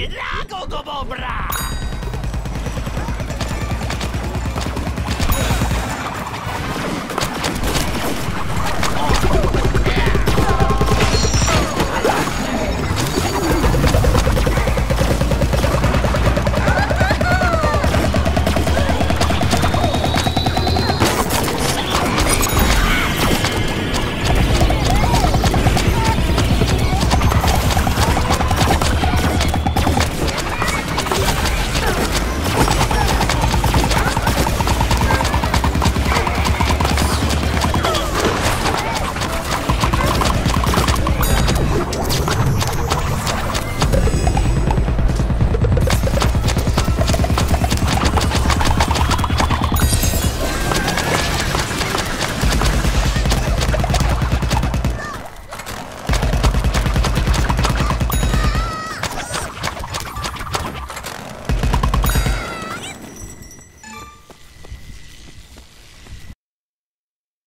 wszystkie dla kogo bobra!